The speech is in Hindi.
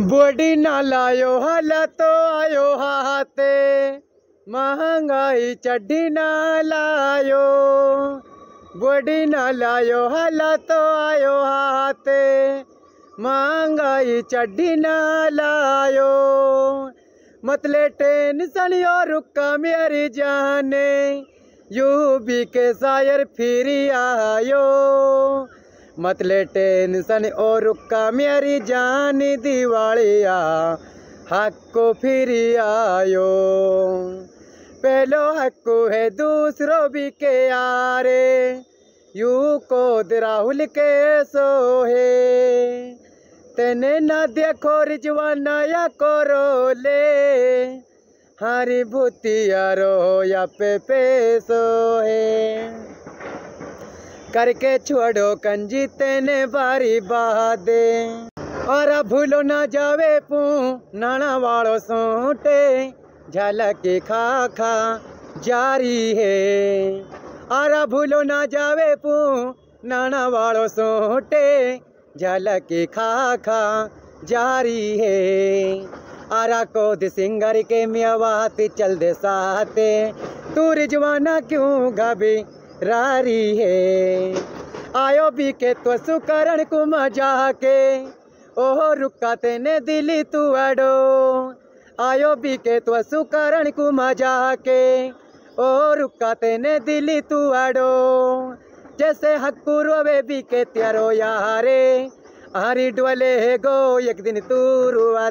बॉडी ना लायो, हला तो आयो हाथे। महँगाई चढ़ी ना लायो। बॉडी ना लायो, हला तो आयो हाथे। महँगाई चढ़ी ना लायो। मतले टेंशन और रुका मेरी जाने। यू भी के शायर फिर आयो। मतले टेंशन और रुका मेरी जान दिवालिया, हक्को फिर आयो। पहलो हक्को है, दूसरो भी के यारे यू को राहुल के सोहे। तेने ना देखो रिजवाना या करो ले, हरी भूतिया रो या पे पेसो है करके छोड़ो कंजी तेने बारी बहादे और भूलो ना जावे पू, नाना वालो सोटे। झलक खा खा जारी है। और भूलो ना जावे पू, नाना वालो सोटे। झलक खा खा जारी है। आरा को सिंगर के मियावाती चल दे साथे। तू रिजवाना क्यों घबी रारी है। आयो भी के तो सुकरण को मज़ा के ओहो, रुका तेने दिली तू अडो। आयो भी के तो सुकरण को मज़ा के ओ रुका तेने दिली तू अडो। जैसे हक्कू रोवे भी के त्यारो यारे। हरी डोले है गो, एक दिन तू रुआ